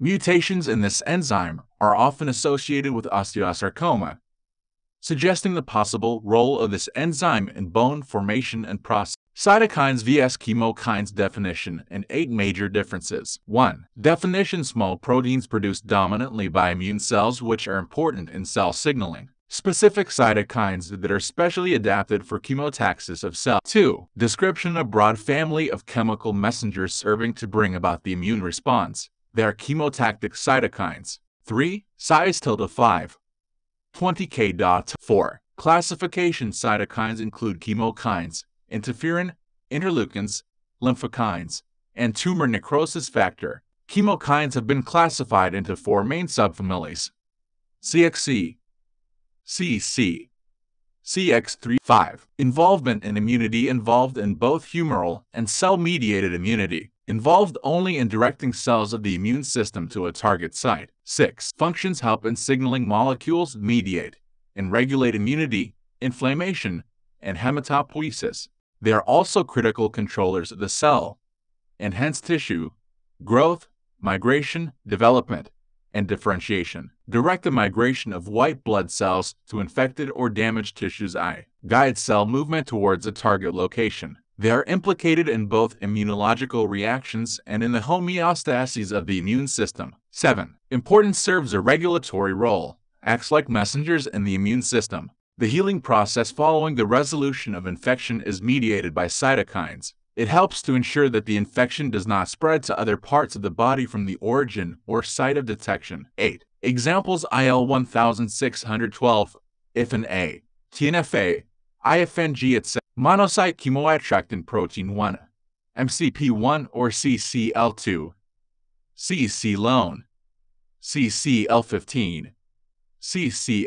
Mutations in this enzyme are often associated with osteosarcoma, suggesting the possible role of this enzyme in bone formation and process. Cytokines vs chemokines definition and eight major differences. 1. Definition Small proteins produced dominantly by immune cells which are important in cell signaling. Specific cytokines that are specially adapted for chemotaxis of cells. 2. Description A broad family of chemical messengers serving to bring about the immune response. They are chemotactic cytokines. 3. Size tilde 5. 20k. 4. Classification cytokines include chemokines, interferon, interleukins, lymphokines, and tumor necrosis factor. Chemokines have been classified into four main subfamilies CXC, CC, CX3-5. Involvement in immunity involved in both humoral and cell-mediated immunity, involved only in directing cells of the immune system to a target site. 6. Functions help in signaling molecules mediate and regulate immunity, inflammation, and hematopoiesis. They are also critical controllers of the cell, and hence tissue, growth, migration, development, and differentiation. Direct the migration of white blood cells to infected or damaged tissues I. Guide cell movement towards a target location. They are implicated in both immunological reactions and in the homeostasis of the immune system. 7. Importance serves a regulatory role, acts like messengers in the immune system, the healing process following the resolution of infection is mediated by cytokines. It helps to ensure that the infection does not spread to other parts of the body from the origin or site of detection. 8. Examples IL 1612, IFN A, TNFA, IFNG etc. Monocyte chemoattractant protein 1, MCP1 or CCL2, CCL1, CCL15, CC